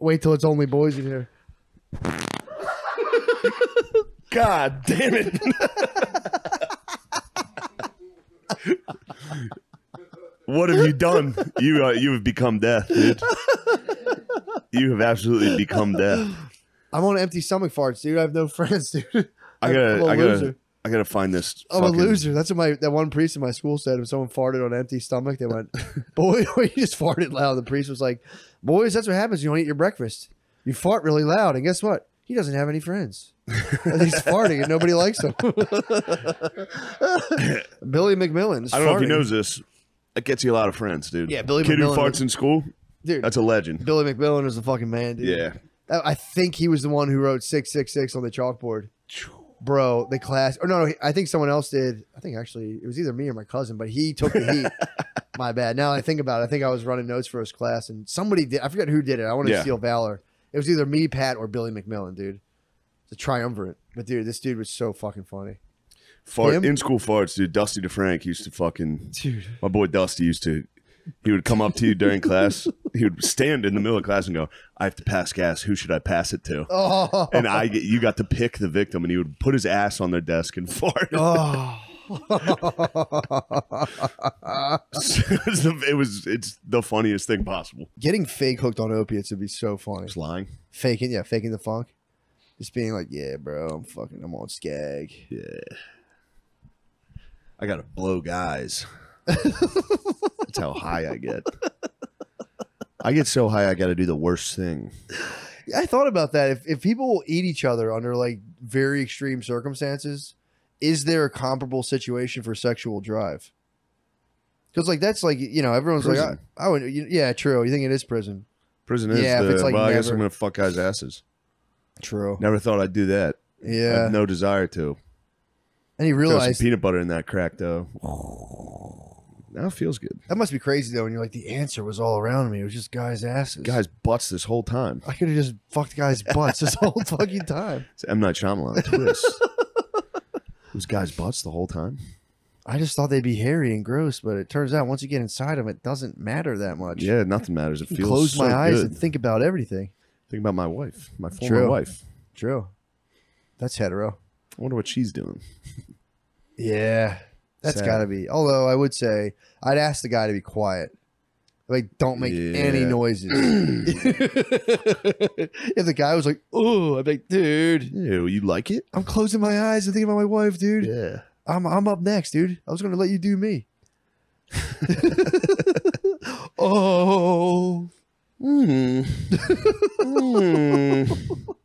Wait till it's only boys in here. God damn it. what have you done? You uh, you have become death, dude. You have absolutely become death. I'm on empty stomach farts, dude. I have no friends, dude. I gotta a I gotta loser. I gotta find this. I'm a loser. That's what my that one priest in my school said. If someone farted on an empty stomach, they went, "Boy, you just farted loud." The priest was like, "Boys, that's what happens. You don't eat your breakfast. You fart really loud, and guess what? He doesn't have any friends. He's farting, and nobody likes him." Billy McMillan's. I don't know if he knows this. That gets you a lot of friends, dude. Yeah, Billy Kid who McMillan farts was- in school, dude. that's a legend. Billy McMillan is a fucking man, dude. Yeah. I I think he was the one who wrote six six six on the chalkboard. Bro, the class, or no, no, I think someone else did. I think actually it was either me or my cousin, but he took the heat. my bad. Now I think about it, I think I was running notes for his class, and somebody did. I forget who did it. I want to Yeah. steal valor. It was either me, Pat, or Billy McMillan, dude. It's a triumvirate. But dude, this dude was so fucking funny, Fart in school farts, dude. Dusty DeFrank used to fucking dude. my boy Dusty used to he would come up to you during class. He would stand in the middle of class and go, I have to pass gas. Who should I pass it to? Oh, And I you got to pick the victim and he would put his ass on their desk and fart. oh. it, was the, it was it's the funniest thing possible. Getting fake hooked on opiates would be so funny. Just lying. Faking, yeah, faking the funk. Just being like, yeah, bro, I'm fucking, I'm on skag. Yeah. I gotta blow guys. That's how high I get. I get so high I gotta do the worst thing. I thought about that. If if people eat each other under like very extreme circumstances, is there a comparable situation for sexual drive? Because like that's like you know everyone's like I, I would yeah true. You think it is prison? Prison is Yeah, if it's like well, I guess I'm gonna fuck guys' asses. True. Never thought I'd do that. I Yeah. have no desire to. and he realized peanut butter in that crack though. Now it feels good. that must be crazy though. When you're like the answer was all around me. It was just guys' asses. Guys butts this whole time. I could have just fucked guys' butts this whole fucking time. It's M Night Shyamalan twist. it was guys butts the whole time. I just thought they'd be hairy and gross, but it turns out once you get inside them, it doesn't matter that much. Yeah, nothing matters. It feels close so my eyes good. and think about everything. Think about my wife, my former True. wife. True. That's hetero. I wonder what she's doing. Yeah. That's got to be. Although I would say I'd ask the guy to be quiet. Like, don't make any noises. if the guy was like, "Oh," I'd be like, "Dude, Ew, you like it? I'm closing my eyes and thinking about my wife, dude. Yeah. I'm I'm up next, dude. I was gonna let you do me." oh, Mm. Mm.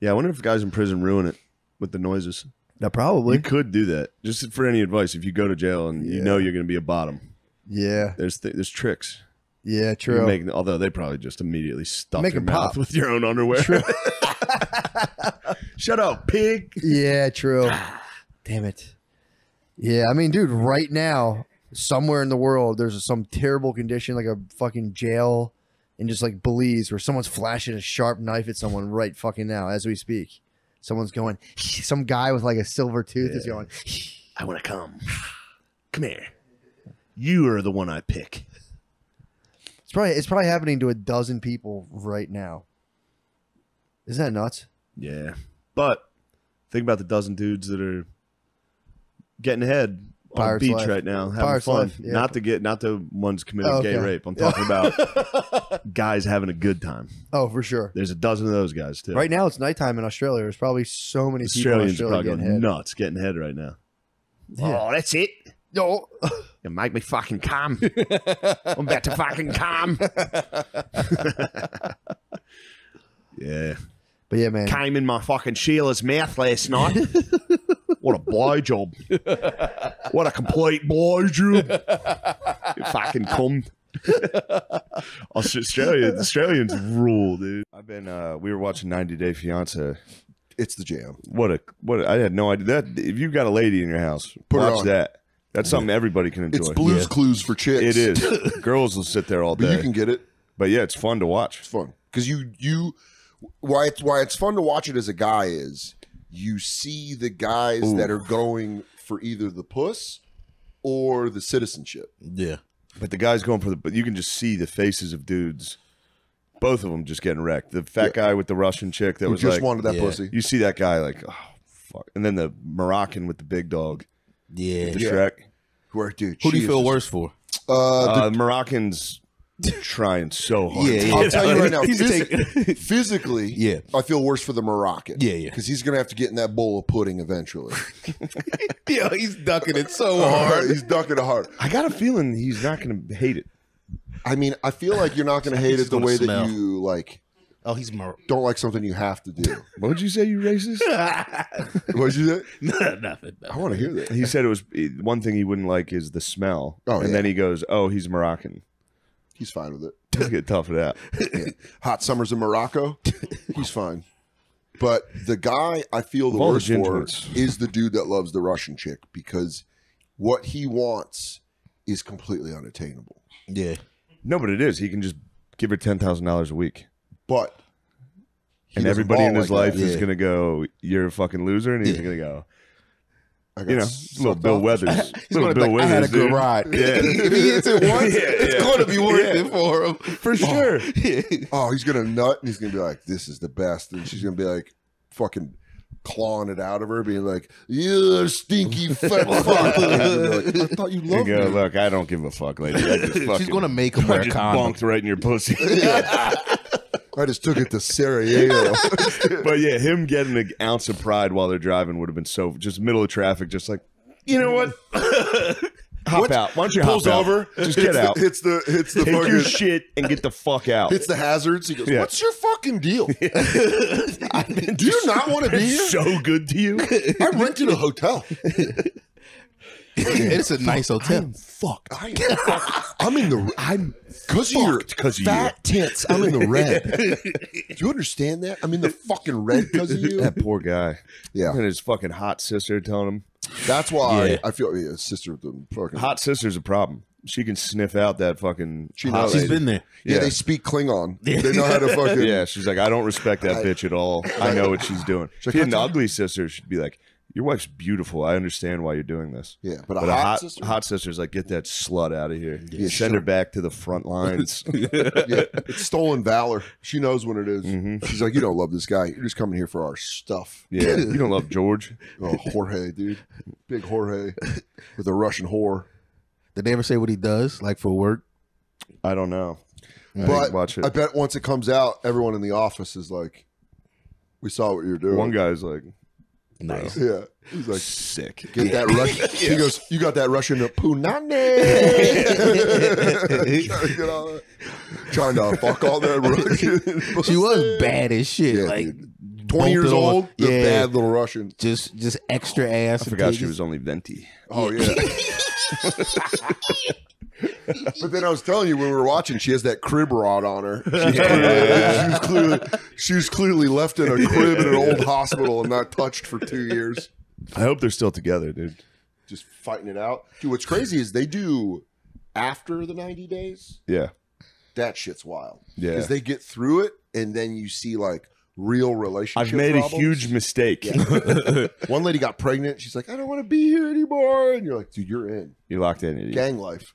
yeah, I wonder if guys in prison ruin it with the noises. Now probably. You could do that. Just for any advice, if you go to jail and you Yeah. know you're going to be a bottom, Yeah, there's th- there's tricks. yeah, You true. Make, although they probably just immediately stuff Make your it mouth pop. with your own underwear. Shut up, pig. Yeah, true. Ah, damn it. Yeah, I mean, dude, right now, somewhere in the world, there's some terrible condition, like a fucking jail in just like Belize, where someone's flashing a sharp knife at someone right fucking now as we speak. Someone's going, some guy with like a silver tooth is going, I want to come. Come here. You are the one I pick. it's probably it's probably happening to a dozen people right now. Isn't that nuts? Yeah. But think about the dozen dudes that are getting ahead Pirate's the beach life. right now having Pirate's fun. life, yeah. Not to get not the ones committing Oh, gay rape. I'm talking about guys having a good time. Oh, for sure. There's a dozen of those guys too. Right now, it's nighttime in Australia. There's probably so many people in Australians Australia probably getting going head. nuts getting head right now. Yeah. Oh, that's it. No. You make me fucking come. I'm about to fucking come. yeah. But yeah, man. Came in my fucking Sheila's mouth last night. What a blowjob. What a complete blowjob. You fucking cum. Australia, Australians rule, dude. I've been. uh We were watching 90 Day Fiance. It's the jam. What a what! A, I had no idea that if you've got a lady in your house, Put it watch on. that. That's something everybody can enjoy. It's Blues Yeah. Clues for chicks. It is. Girls will sit there all but day. you can get it. but yeah, it's fun to watch. It's fun because you you why it's why it's fun to watch it as a guy is you see the guys Ooh. that are going for either the puss or the citizenship. Yeah. But the guys going for the, but you can just see the faces of dudes both of them just getting wrecked. The fat guy with the Russian chick that Who was just like, wanted that Yeah. pussy. you see that guy like, oh fuck, and then the Moroccan with the big dog, Yeah. the Yeah. Shrek. Where, dude, Who do you feel worse for? Uh, Uh, the Moroccan's trying so hard. Yeah, yeah. I'll tell you right now, He's taking- physically, Yeah. I feel worse for the Moroccan. Yeah, yeah. Because he's going to have to get in that bowl of pudding eventually. yeah, he's ducking it so oh, hard. he's ducking it hard. I got a feeling he's not going to hate it. I mean, I feel like you're not going to hate it the way smell. that you like Oh, he's Mar- don't like something you have to do. What would you say, you racist? What'd you say? no, nothing. I want to hear that. he said it was one thing he wouldn't like is the smell. Oh, and yeah. then he goes, "Oh, he's Moroccan." He's fine with it. He'll get tough of that. Yeah. Hot summers in Morocco, he's fine. But the guy I feel the all the worst gin for is the dude that loves the Russian chick because what he wants is completely unattainable. Yeah. No, but it is. He can just give her ten thousand dollars a week, But and everybody in his like life that. is Yeah. gonna go, "You're a fucking loser," and he's Yeah. gonna go, you know, little Bill off. Weathers. He's little be like, I had a good dude. ride. Yeah. if he hits it once, Yeah, it's going to be worth Yeah. it for him. for oh. sure. Oh, he's gonna nut and he's gonna be like, "This is the best," and she's gonna be like, "Fucking." Clawing it out of her, being like, "You stinky fat fuck!" And he'll be like, I thought you loved go, me. look, I don't give a fuck, lady. I just fucking, She's going to make him I wear a condom. bonked right in your pussy. I just took it to Sarajevo. but yeah, him getting an ounce of pride while they're driving would have been so just middle of traffic, just like, you know what? hop What? out. Why don't you Pulls hop out? over, Just get out. Hits the hits the Take fucking your shit and get the fuck out. hits the hazards. He goes, Yeah. "What's your fucking deal? Do you not want to be here? so good to you. I rented a hotel. it's a nice hotel. Fuck, I am, fuck- I'm in the. I'm because of your because of fat tits. I'm in the red. Do you understand that? I'm in the fucking red because of you. that poor guy. Yeah, And his fucking hot sister telling him. that's why Yeah. I feel yeah, sister the fucking. Hot sister's a problem. She can sniff out that fucking. She hot knows. She's lady. been there. yeah, yeah. they speak Klingon. They know how to fucking. Yeah, she's like, I don't respect that I- bitch at all. I know what she's doing. She's If you like, had an ugly sister, she'd be like, Your wife's beautiful. I understand why you're doing this. Yeah, but a But hot, a hot, sister. hot sister's like, get that slut out of here. Yeah, Send sure. her back to the front lines. yeah, it's stolen valor. She knows when it is. Mhm. She's like, you don't love this guy. You're just coming here for our stuff. yeah, you don't love George. Oh, Jorge, dude, big Jorge with a Russian whore. Did they ever say what he does, like for work? I don't know. I But watch it. I bet once it comes out, everyone in the office is like, "We saw what you're doing." One guy's like, Nice. yeah, he's like, sick. "Get that Russian." He goes, "You got that Russian punane?" trying, to get all that, trying to fuck all that Russian. She was bad as shit. Yeah, like dude. Twenty years old, the Yeah. bad little Russian. just just extra ass. I forgot she was only venti. Oh yeah. but then I was telling you when we were watching, she has that crib rod on her. She's clearly, she was clearly she was clearly left in a crib in an old hospital and not touched for two years, I hope they're still together, dude. just fighting it out. Dude, what's crazy is they do after the ninety days. Yeah. That shit's wild. Yeah. because they get through it and then you see like real relationship. I've made a huge mistake. One lady got pregnant. She's like, I don't want to be here anymore. And you're like, dude, you're in you locked in, idiot. gang life.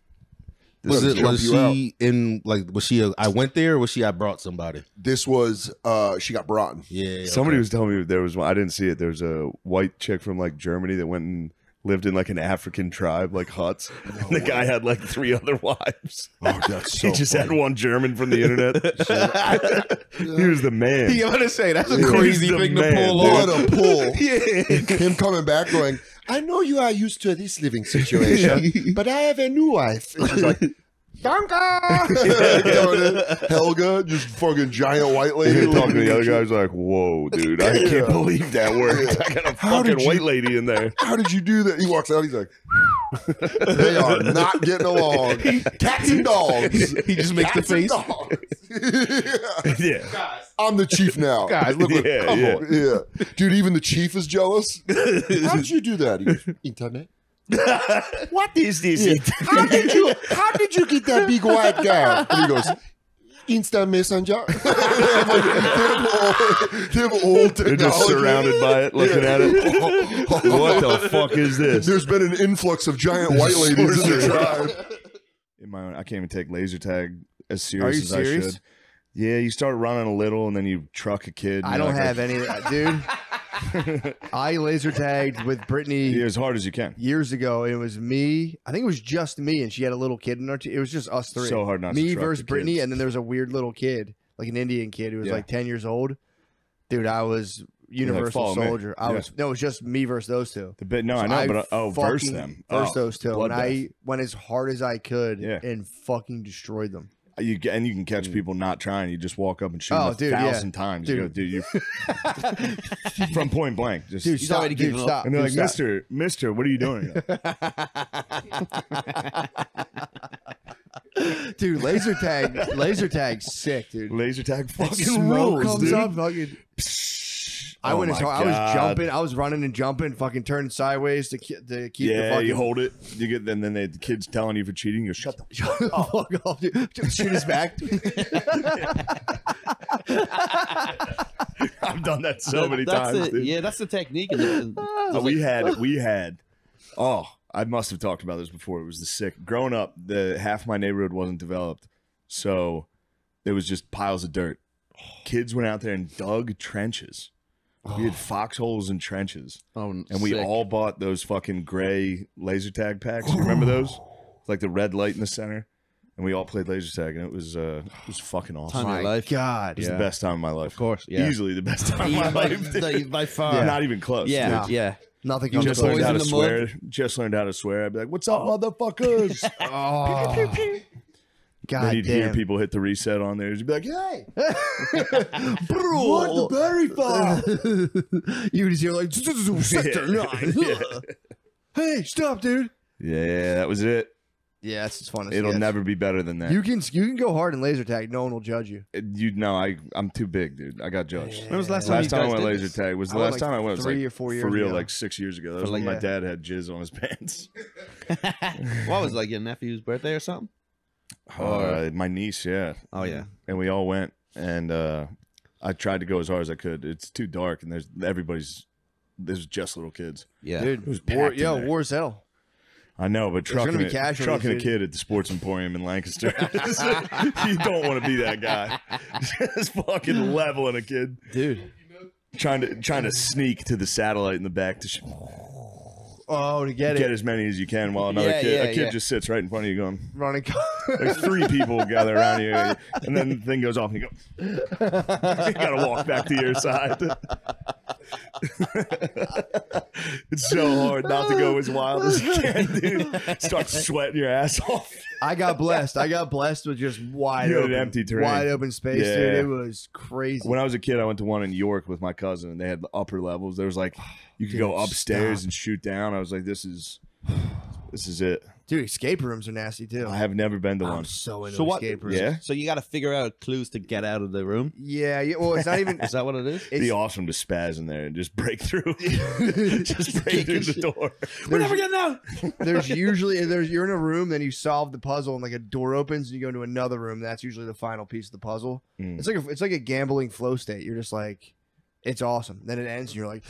Was This it? jump Was she in? Like, was she? A, I went there, or was she? I brought somebody. This was uh she got brought in. Yeah. Somebody okay. was telling me there was one. I didn't see it. There was a white chick from like Germany that went and lived in like an African tribe, like huts. and the guy had like three other wives. Oh, that's so he just funny. had one German from the internet. he was the man. Yeah, I'm gonna say that's a He's crazy thing man, to pull dude. off. What a pull. Yeah. Him coming back going, I know you are used to this living situation, but I have a new wife. And she's like, Danka! Helga, just fucking giant white lady. He talking to the other guy was like, "Whoa, dude! I can't Yeah. believe that worked. I got a How did fucking you- white lady in there." How did you do that? He walks out, he's like, they are not getting along. Cats and dogs. He just makes the Cats and face. dogs. Yeah. yeah, I'm the chief now. Guys, look what. Yeah, come yeah. on. Yeah. Dude, even the chief is jealous. How did you do that? He goes, Internet. what is this? How did you how did you get that big white guy? And he goes, Instant messenger. they have all, they have all They're just surrounded by it, looking at it. What the fuck is this? There's been an influx of giant white ladies in the tribe. In my own, I can't even take laser tag as Are serious you as I should. Yeah, you start running a little, and then you truck a kid. I don't like, have any dude. I laser tagged with Brittany Yeah, as hard as you can. years ago. It was me. I think it was just me, and she had a little kid in her. T- it was just us three. So hard not me versus Brittany, kids. and then there was a weird little kid, like an Indian kid who was Yeah. like ten years old. Dude, I was universal "Follow me." soldier. I Yeah. was no, it was just me versus those two. The bit, no, I So know, but uh, oh, verse them, versus oh, those two, and I went as hard as I could Yeah. and fucking destroyed them. You and you can catch people not trying. You just walk up and shoot. Oh, them a dude, yeah. thousand times. You go, Dude. dude, you from point blank. Just Dude, stop, already dude, stop. and they're dude, like, stop. Mister, Mister, what are you doing? dude, laser tag, laser tag, sick, dude. Laser tag fucking Smoke rules, comes dude. up, fucking. I Oh went as my hard. I was jumping. I was running and jumping, fucking turning sideways to, ki- to keep the Yeah, fucking. you hold it. You get then then they, the kids telling you for cheating. You go, shut the Shut the fuck off, dude. Just Shoot his back. I've done that so many that's times. it. dude. Yeah, that's the technique. And the- Uh, we had we had oh i must have talked about this before it was the sick growing up the half my neighborhood wasn't developed so there was just piles of dirt kids went out there and dug trenches we had foxholes and trenches oh, and we sick. all bought those fucking gray laser tag packs you remember those like the red light in the center and we all played laser tag and it was uh it was fucking awesome Time of it your life. God. was Yeah. the best time of my life Of course, yeah. easily the best time of my by, life dude. by- by far. Yeah. not even close Yeah, dude. yeah. Nothing You comes just boys learned how to swear. mud? Just learned how to swear. I'd be like, "What's up, motherfuckers?" Oh. God then you'd hear people hit the reset on there. You'd be like, "Hey, Bro. what the berry farm?" you would just hear like sector nine. Hey, stop, dude. yeah, that was it. Yeah, that's just fun. to It'll see. never be better than that. You can you can go hard in laser tag. No one will judge you. Uh, you know, I I'm too big, dude. I got judged. When was the last time Last you time I guys went did laser this? tag was I the went, last like, time I went. It was three like, or four years for real, ago. like six years ago. That For was when like- my dad had jizz on his pants. What was like your nephew's birthday or something? Uh, my niece, yeah, Oh yeah. and we all went, and uh, I tried to go as hard as I could. It's too dark, and there's everybody's. There's just little kids. Yeah. Dude, was war, packed in yo, there. war as hell. I know, but There's gonna trucking, be a, casualties, trucking a kid at the Sports Emporium in Lancaster, you don't want to be that guy. Just fucking leveling a kid, Dude. trying to trying to sneak to the satellite in the back to sh- Oh, to get, it get it. as many as you can, while another Yeah, kid yeah, a kid yeah. just sits right in front of you, going Running. like three people gather around you, and then the thing goes off, and you go, you gotta walk back to your side. it's so hard not to go as wild as you can, dude. Start sweating your ass off. I got blessed. I got blessed with just wide open, empty terrain. wide open space, Yeah. dude. It was crazy. When I was a kid, I went to one in York with my cousin, and they had the upper levels. There was like you could go upstairs stop. and shoot down. I was like, this is this is it. dude, escape rooms are nasty too. I have never been to I'm one. so into So what- escape rooms. Yeah, So you got to figure out clues to get out of the room. Yeah, yeah. Well, it's not even. Is that what it is? it'd be awesome to spaz in there and just break through, just break through the door. We're never getting out. there's usually there's you're in a room, then you solve the puzzle, and like a door opens, and you go into another room. That's usually the final piece of the puzzle. Mm. It's like a, it's like a gambling flow state. You're just like, it's awesome. Then it ends, and you're like,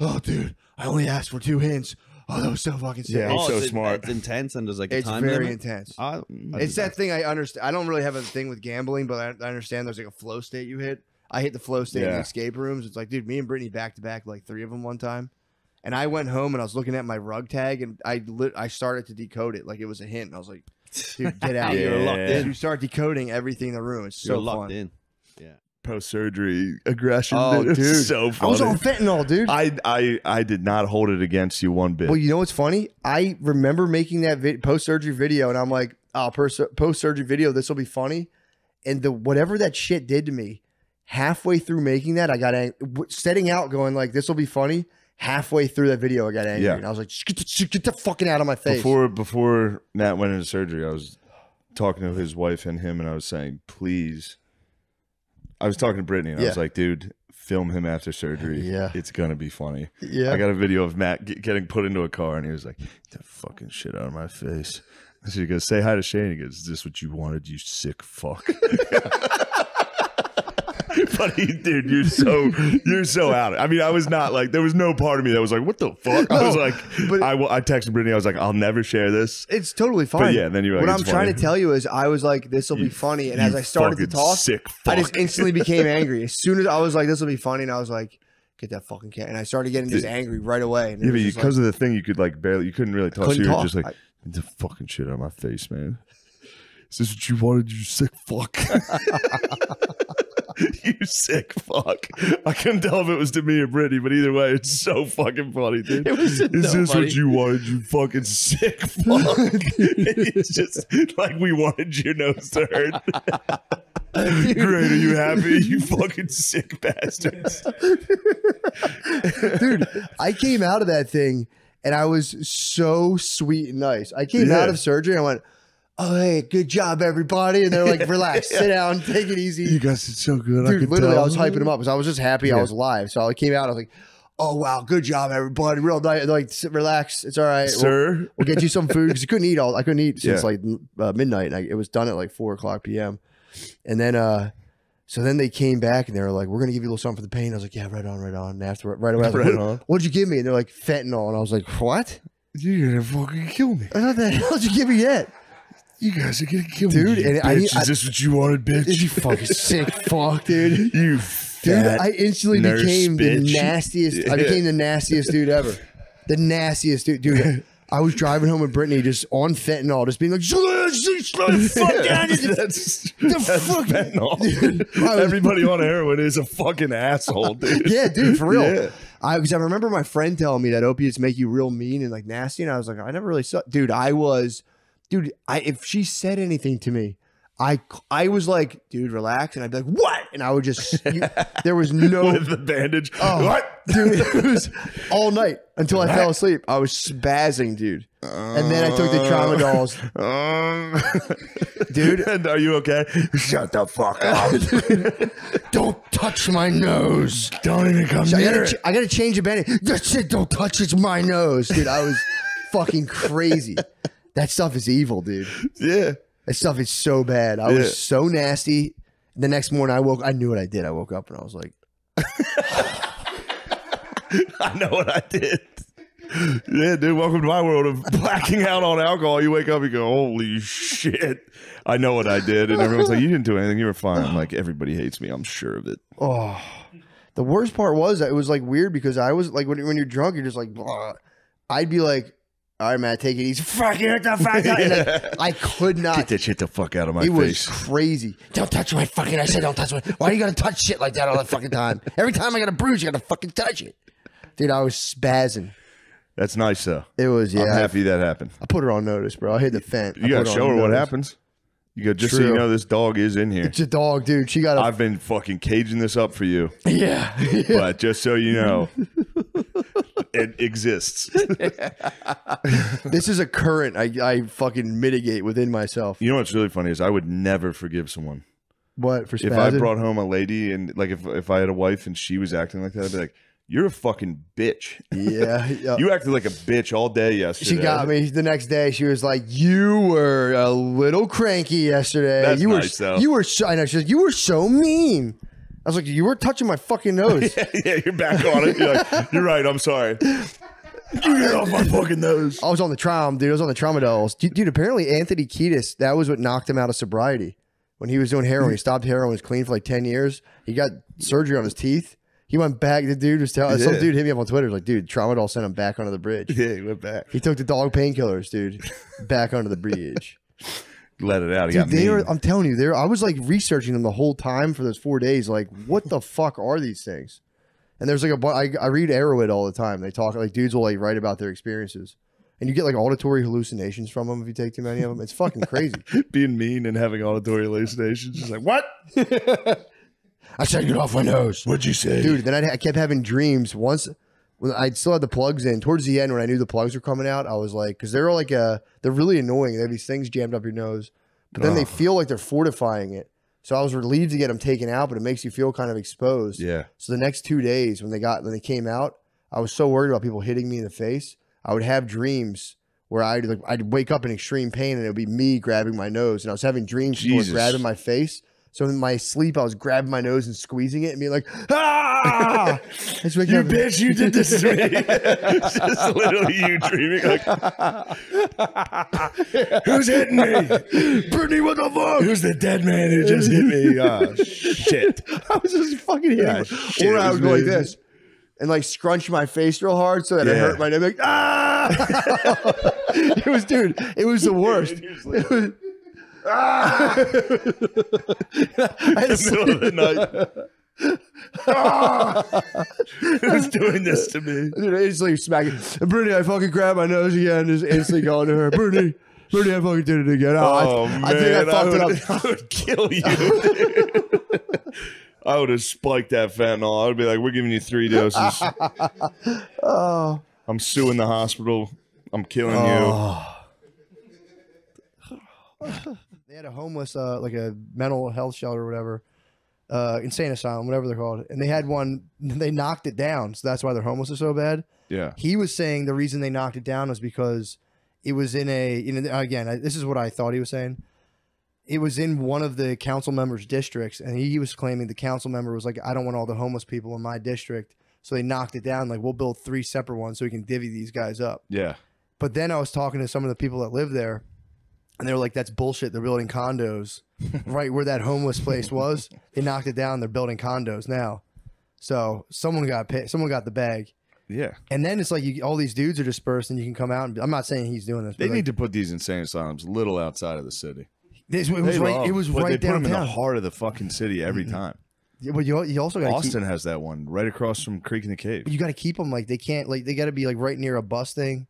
oh, dude, I only asked for two hints. Oh, that was so fucking sick. Yeah, It's, it's oh, so it's, smart. It's intense and there's like a time. it's time very limit. intense. I- It's that thing I understand. I don't really have a thing with gambling, but I, I understand there's like a flow state you hit. I hit the flow state in Yeah. escape rooms. It's like, dude, me and Brittany back to back, like three of them one time. And I went home and I was looking at my rug tag and I lit, I started to decode it like it was a hint. And I was like, dude, get out. Yeah. You're locked in. You start decoding everything in the room. It's You're so locked fun. in. Post surgery aggression. Oh, dude. so I was on fentanyl, dude. I I I did not hold it against you one bit. Well, you know what's funny? I remember making that vi- post surgery video, and I'm like, "Oh, post surgery video, this will be funny." And the whatever that shit did to me, halfway through making that, I got ang- setting out, going like, "This will be funny." Halfway through that video, I got angry, Yeah. and I was like, "Get the, get the fucking out of my face!" before before Matt went into surgery, I was talking to his wife and him, and I was saying, please. I was talking to Brittany, and I was like, dude, film him after surgery. Yeah. it's gonna be funny. yeah, I got a video of Matt get, getting put into a car, and he was like, "Get the fucking shit out of my face." So he goes, "Say hi to Shane." He goes, "Is this what you wanted, you sick fuck?" Buddy, dude, you're so you're so out. I mean, I was not like there was no part of me that was like, "What the fuck?" I was No, like, but- I, I texted Brittany. I was like, "I'll never share this." It's totally fine. yeah, then you're like, what I'm trying funny. to tell you is, I was like, this will be funny, and you as I started to fucking talk, sick I just fuck. instantly became angry. As soon as I was like, this will be funny, and I was like, get that fucking cat, and I started getting just angry right away. And it Yeah, was just because like, of the thing, you could like barely, you couldn't really talk. Couldn't so you were talk. just like, I- "Get the fucking shit out of my face, man." Is this what you wanted, you sick fuck? you sick fuck. I couldn't tell if it was to me or Brittany, but either way, it's so fucking funny, dude. It was Is this what you wanted, you fucking sick fuck? it's just like we wanted your nose to hurt. Great, are you happy? You fucking sick bastards. dude, I came out of that thing, and I was so sweet and nice. I came Yeah. out of surgery, and I went, oh hey, good job, everybody, and they're like, relax, sit down, take it easy. You guys did so good. Dude, could literally, tell. I was hyping them up because I was just happy I was alive. So I came out, I was like, "Oh wow, good job, everybody! Real nice. Like, "Sit- relax, it's all right. We'll, Sir, we'll get you some food because I couldn't eat all. I couldn't eat since Yeah. like uh, midnight. And I, it was done at like four o'clock p.m. And then, uh so then they came back and they were like, "We're gonna give you a little something for the pain." I was like, "Yeah, right on, right on." And after right away, I was like, Right what, on. What'd you give me? And they're like, "Fentanyl." And I was like, "What? you're gonna fucking kill me. I thought the hell did you give me yet?" You guys are gonna kill Dude, me. you and I- bitch. I- Is this what you wanted, bitch? You fucking sick fuck, dude. You Dude, I instantly became the bitch. nastiest. I became the nastiest dude ever. The nastiest dude. Dude, I was driving home with Brittany just on fentanyl, just being like, slow, the fuck down. that's The that's fuck- fentanyl. Dude, was- Everybody on heroin is a fucking asshole, dude. Yeah, dude, for real. Yeah. I because I remember my friend telling me that opiates make you real mean and like nasty, and I was like, I never really saw. Dude, I was, dude. I if she said anything to me, I I was like, dude, relax, and I'd be like, what? And I would just, you, there was no With the bandage. Oh, What? dude, it was all night until I fell asleep. I was spazzing, dude. And then I took the tramadols, Um, dude. and are you okay? Shut the fuck up. Don't touch my nose. Don't even come So I near gotta, it. I gotta change a bandage. That shit don't touch. It's my nose, dude. I was fucking crazy. That stuff is evil, dude. Yeah. That stuff is so bad. I Yeah. was so nasty. The next morning, I woke. I knew what I did. I woke up and I was like, I know what I did. Yeah, dude, welcome to my world of blacking out on alcohol. You wake up, you go, holy shit. I know what I did. And everyone's like, you didn't do anything. You were fine. I'm like, everybody hates me. I'm sure of it. oh. The worst part was that it was like weird because I was like when, when you're drunk, you're just like, "Blah." I'd be like, all right, man, take it easy. Fucking the fuck out. And like, I could not. Get that shit the fuck out of my It was crazy. Don't touch my fucking. I said don't touch my. Why are you gonna touch shit like that all the fucking time? Every time I got a bruise, you gotta fucking touch it. Dude, I was spazzing. That's nice, though. It was yeah. I'm happy that happened. I put her on notice, bro. I hit the fence. You got to show her what happens. You go, just so you know, this dog is in here. It's a dog, dude. She got I've been fucking caging this up for you, yeah. but just so you know, it exists. this is a current I, I fucking mitigate within myself. You know what's really funny is I would never forgive someone. What for If I brought home a lady and like if if I had a wife and she was acting like that, I'd be like, "You're a fucking bitch. yeah, yeah. You acted like a bitch all day yesterday." She got me the next day. She was like, "You were a little cranky yesterday. That's you were, though. you were so." I know. She said, "You were so mean." I was like, "You were touching my fucking nose." yeah, yeah, you're back on it. You're like, "You're right. I'm sorry." You get off my fucking nose. I was on the tram, dude. I was on the tramadol. Dude, dude, apparently Anthony Kiedis, that was what knocked him out of sobriety. When he was doing heroin, he stopped heroin, was clean for like 10 years. He got surgery on his teeth. He went back. The dude was telling some Yeah. dude hit me up on Twitter, like, dude, tramadol sent him back onto the bridge. Yeah, he went back. He took the dog painkillers, dude, back onto the bridge. Let it out. He Dude, got they mean. are, I'm telling you, they're, I was like researching them the whole time for those four days. Like, what the fuck are these things? And there's like a, I, I read Erowid all the time. They talk, like, dudes will like write about their experiences. And you get like auditory hallucinations from them if you take too many of them. It's fucking crazy. Being mean and having auditory hallucinations. Just like, what? I said, get off my nose. What'd you say? Dude, then I'd, I kept having dreams. Once, when I still had the plugs in, towards the end when I knew the plugs were coming out, I was like, because they're like, uh, they're really annoying. They have these things jammed up your nose, but then they feel like they're fortifying it. So I was relieved to get them taken out, but it makes you feel kind of exposed. Yeah. So the next two days when they got when they came out, I was so worried about people hitting me in the face. I would have dreams where I'd like I'd wake up in extreme pain and it would be me grabbing my nose, and I was having dreams people Jesus. grabbing my face, So in my sleep, I was grabbing my nose and squeezing it and being like, ah! You up- bitch, you did this to me. It's just literally you dreaming like, who's hitting me? Brittany, what the fuck? Who's the dead man who just hit me? Oh, shit. I was just fucking hitting Yeah. Or I was would go like this and like scrunch my face real hard so that it hurt my neck. Like, ah! it was, dude, it was the worst. It was, ah! I middle of the night. Who's doing this to me? Dude, I instantly smacking. And Brittany, I fucking grabbed my nose again and just instantly going to her. Brittany, Brittany, I fucking did it again. Oh, Oh, I, man. I think I fucked would, it up. I would kill you. I would have spiked that fentanyl. I would be like, we're giving you three doses. Oh, I'm suing the hospital. I'm killing they had a homeless, uh, like a mental health shelter or whatever, uh, insane asylum, whatever they're called. And they had one, they knocked it down. So that's why their homeless are so bad. Yeah. He was saying the reason they knocked it down was because it was in a, you know, again, I, this is what I thought he was saying. It was in one of the council members' districts, and he was claiming the council member was like, I don't want all the homeless people in my district. So they knocked it down, like, we'll build three separate ones so we can divvy these guys up. Yeah. But then I was talking to some of the people that live there, and they were like, "That's bullshit. They're building condos right where that homeless place was. They knocked it down. They're building condos now. So someone got paid. Someone got the bag. Yeah. And then it's like you, all these dudes are dispersed, and you can come out. and I'm not saying he's doing this. They need like, to put these insane asylums a little outside of the city. This, it was right. It was but right they put them in the heart of the fucking city every mm-hmm. time. Yeah, but you, you also got to keep. Austin has that one right across from Creek and the Cave. You got to keep them like they can't like they got to be like right near a bus thing.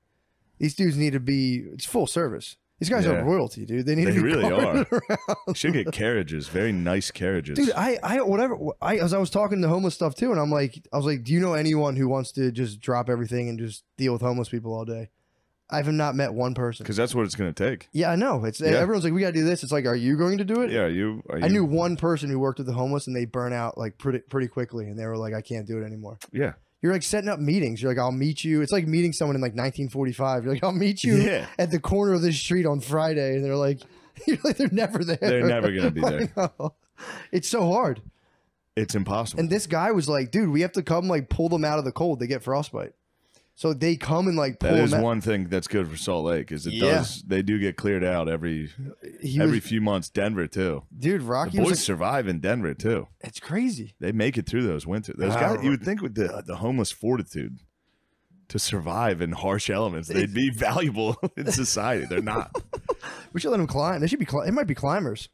These dudes need to be. It's full service. These guys Yeah. are royalty, dude. They need They to be really are. around. Should get carriages, very nice carriages. Dude, I, I, whatever. I, as I was talking to homeless stuff too, and I'm like, I was like, do you know anyone who wants to just drop everything and just deal with homeless people all day? I have not met one person. Because that's what it's going to take. Yeah, I know. It's Yeah. everyone's like, we gotta do this. It's like, are you going to do it? Yeah, you. Are you I knew one person who worked with the homeless, and they burn out like pretty pretty quickly, and they were like, I can't do it anymore. Yeah, You're like setting up meetings. You're like, I'll meet you. It's like meeting someone in like 1945. You're like, I'll meet you Yeah. at the corner of this street on Friday, and they're like, you're like, they're never there. They're never gonna be there. It's so hard. it's impossible. And this guy was like, dude, we have to come like pull them out of the cold. They get frostbite. So they come and like pull that is one thing that's good for Salt Lake is it Yeah. does. They do get cleared out every He every was, few months. Denver too. dude, The Rocky boys was like, survive in Denver too. it's crazy. They make it through those winters. Those Ah, guys, you would think with the the homeless fortitude to survive in harsh elements, they'd be valuable in society. They're not. We should let them climb. They should be. Cli- it might be climbers.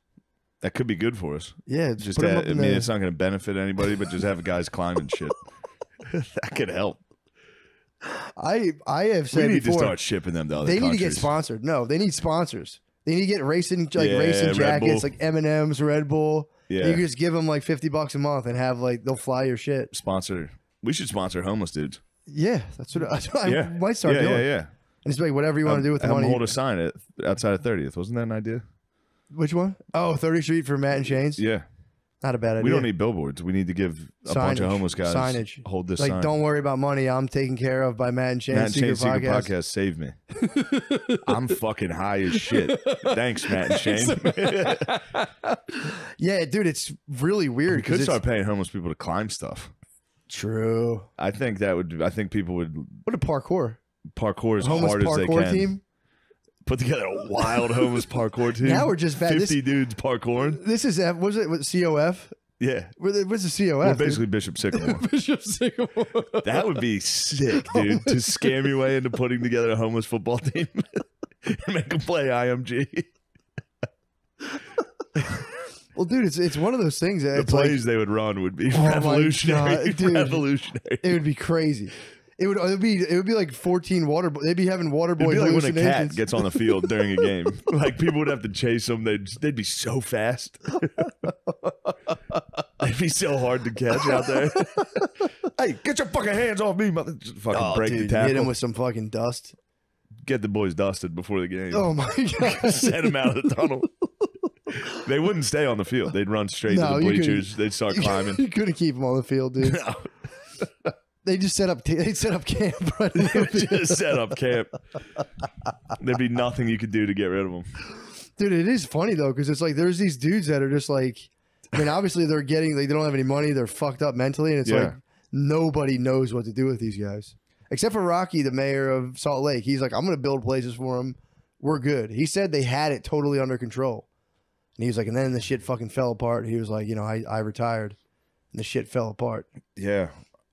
That could be good for us. Yeah, Just, put ha- up I in mean, the- it's not going to benefit anybody, but just have a guys climbing shit. that could help. I I have We said need before. to start shipping them to other they need countries. to get sponsored. No, they need sponsors. They need to get racing like Yeah, racing jackets, like M and M's, Red Bull. Yeah, You can just give them like fifty bucks a month and have like they'll fly your shit. sponsor. We should sponsor homeless dudes. Yeah, that's what, that's what yeah, I might start yeah, doing. Yeah, yeah. And just like whatever you want to do with the money. hold a sign at outside of 30th. Wasn't that an idea? Which one? Oh, 30th Street for Matt and Shane's. Yeah. Not a bad idea. We don't need billboards. We need to give a bunch of Signage. homeless guys Signage. hold this like, sign. don't worry about money. I'm taken care of by Matt and Shane. Matt and Secret Shane Secret Podcast. Podcast. save me. I'm fucking high as shit. Thanks, Matt and Shane. Yeah, dude, it's really weird. we 'cause could it's- start paying homeless people to climb stuff. True. I think that would. I think people would What a parkour. parkour as Homeless hard as they parkour can. team. Put together a wild homeless parkour team. Now we're just bad. This- Fifty dudes parkouring. This is F. Was it COF? Yeah, What- What's the COF? we're dude? basically Bishop Sycamore. Bishop Sycamore. That would be sick, oh dude. to scam your way into putting together a homeless football team and make them play IMG. Well, dude, it's it's one of those things that The it's like, plays they would run would be Oh revolutionary. God, dude. revolutionary. it would be crazy. It would it would be it would be like fourteen water. They'd be having water boy It'd be like when a cat gets on the field during a game. Like people would have to chase them. They'd they'd be so fast. It'd be so hard to catch out there. hey, get your fucking hands off me, mother! Just fucking oh, break dude, the tackle. hit him with some fucking dust. get the boys dusted before the game. Oh my god! Send them out of the tunnel. they wouldn't stay on the field. They'd run straight No, to the bleachers. They'd start climbing. you couldn't keep them on the field, dude. No. They just set up. T- they set up camp. Right They would the field. just set up camp. There'd be nothing you could do to get rid of them. Dude, it is funny though because it's like there's these dudes that are just like I mean, obviously they're getting like they don't have any money. They're fucked up mentally, and it's Yeah. like nobody knows what to do with these guys except for Rocky, the mayor of Salt Lake. He's like, I'm going to build places for them. We're good. He said they had it totally under control, and he was like, and then the shit fucking fell apart. He was like, you know, I I retired, and the shit fell apart. Yeah,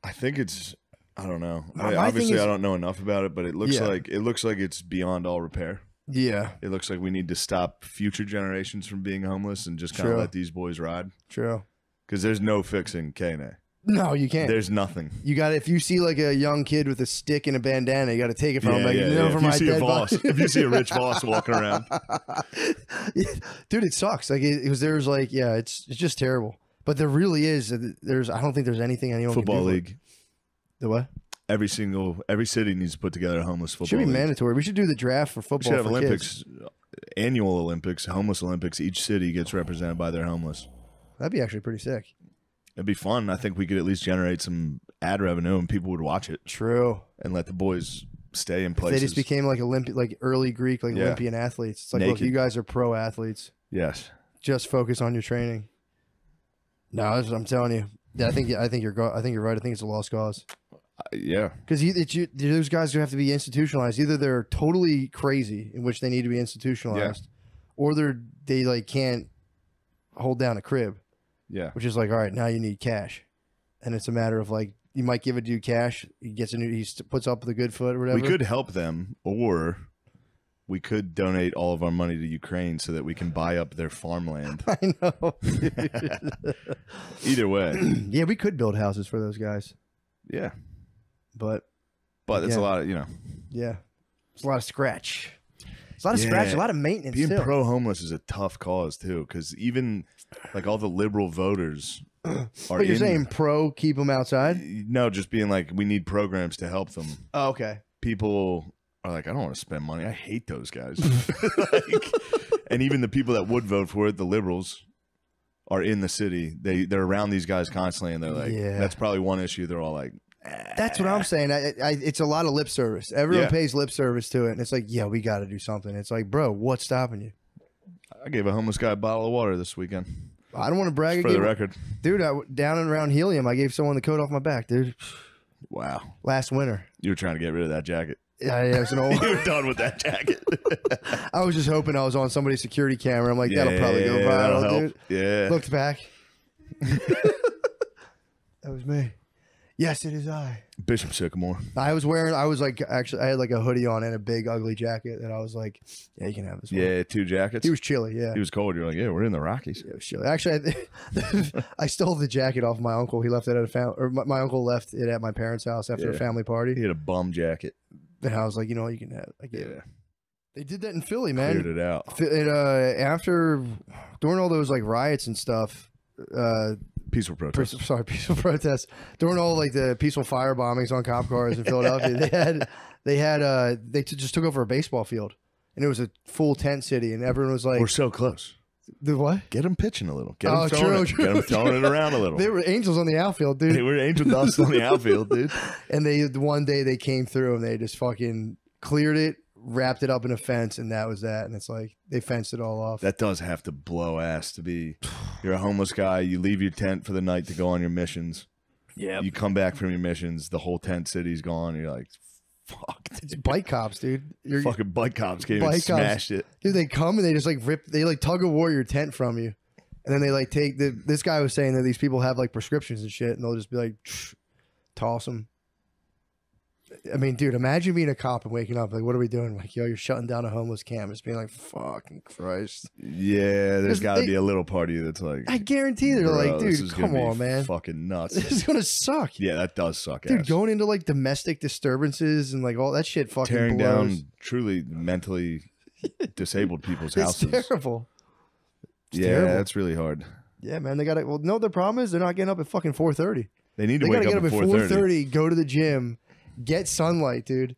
I think it's. I don't know. Uh, I, my obviously, is- I don't know enough about it, but it looks Yeah. like it looks like it's beyond all repair. Yeah, It looks like we need to stop future generations from being homeless and just kind of let these boys ride true. because there's no fixing KNA. No, you can't. There's nothing. you got if you see like a young kid with a stick and a bandana, you got to take it from him. Yeah, Like, yeah, no, yeah. for If you my see a boss, if you see a rich boss walking around, dude, it sucks. Like it, it was there's like yeah, it's it's just terrible. But there really is. Uh, there's I don't think there's anything anyone football can do. league, The what? every single every city needs to put together a homeless football. Should be league. mandatory. We should do the draft for football. We should have Olympics, kids. annual Olympics, homeless Olympics. Each city gets represented by their homeless. That'd be actually pretty sick. It'd be fun. I think we could at least generate some ad revenue and people would watch it True. and let the boys stay in If places. They just became like Olympic, like early Greek, like Yeah. Olympian athletes. It's like, look, you guys are pro athletes. yes. Just focus on your training. No, that's what I'm telling you. Yeah, I think I think you're go- I think you're right. I think it's a lost cause Uh, yeah. because you, it's you, those guys who have to be institutionalized. Either they're totally crazy, in which they need to be institutionalized, or they're they like can't hold down a crib, Yeah. which is like, all right, now you need cash, and it's a matter of like you might give a dude cash, he gets a new, he puts up the good foot or whatever. We could help them or we could donate all of our money to Ukraine so that we can buy up their farmland. I know. Either way. yeah, we could build houses for those guys, Yeah. but But it's Yeah. a lot of, you know, yeah, it's a lot of scratch. It's a lot of scratch, a lot of maintenance. being pro homeless is a tough cause too cuz even like all the liberal voters are But you're in- saying pro, keep them outside. no, just being like we need programs to help them. Oh, okay. People are like I don't want to spend money. I hate those guys. Like, and even the people that would vote for it, the liberals are in the city. They they're around these guys constantly and they're like Yeah. that's probably one issue. They're all like That's what I'm ah. saying. I, I, it's a lot of lip service. Everyone Yeah. pays lip service to it, and it's like, yeah, we got to do something. It's like, bro, what's stopping you? I gave a homeless guy a bottle of water this weekend. I don't want to brag, I For the record. dude. I, down and around helium, I gave someone the coat off my back, dude. Wow. Last winter. You were trying to get rid of that jacket. Yeah, yeah, was an old. you were done with that jacket. I was just hoping I was on somebody's security camera. I'm like, yeah, that'll probably go Yeah, that'll viral, help. dude. Yeah. Looked back. that was me. Yes, it is I. Bishop Sycamore. I was wearing. I was like, actually, I had like a hoodie on and a big ugly jacket, and I was like, yeah, you can have this. one. Yeah, two jackets. He was chilly. Yeah. He was cold. You're like, yeah, we're in the Rockies. It was chilly. Actually, I, I stole the jacket off my uncle. He left it at a family, or my, my uncle left it at my parents' house after a family party. He had a bum jacket. And I was like, you know you can have. it. I gave Yeah. They did that in Philly, Cleared man. it out. It, uh, after during all those like riots and stuff, uh, Peaceful protest. Peaceful- sorry, peaceful protests during all like the peaceful fire bombings on cop cars in Philadelphia. they had they had uh they just took over a baseball field, and it was a full tent city, and everyone was like, we're so close. "The what?" Get him pitching a little. Get him Oh, throwing true, it. true, Get him throwing it around a little. They were angels on the outfield, dude. They were angel dust on the outfield, dude. and they one day they came through and they just fucking cleared it, wrapped it up in a fence, and that was that. And it's like they fenced it all off. That does have to blow ass to be. You're a homeless guy. You leave your tent for the night to go on your missions. yeah, You come back from your missions. The whole tent city's gone. You're like, fuck. it's bike cops, dude. You're, Fucking bike cops came and Bike cops. smashed it. dude, they come and they just like rip, they like tug a war your tent from you, and then they like take the. This guy was saying that these people have like prescriptions and shit, and they'll just be like, toss them. I mean, dude, imagine being a cop and waking up like, what are we doing? Like, yo, you're shutting down a homeless camp. Just being like, fucking Christ. Yeah, there's got to be a little party that's like, I guarantee they're "Bro, like, dude, come on, man. fucking nuts. This is gonna suck. yeah, that does suck. Dude, ass. going into like domestic disturbances and like all that shit fucking tearing blows. down truly mentally disabled people's It's houses. terrible. It's yeah, terrible. that's really hard. Yeah, man. They got to. Well, no, the problem is they're not getting up at fucking four thirty. They need to They wake to up get up at four thirty, go to the gym, get sunlight, dude.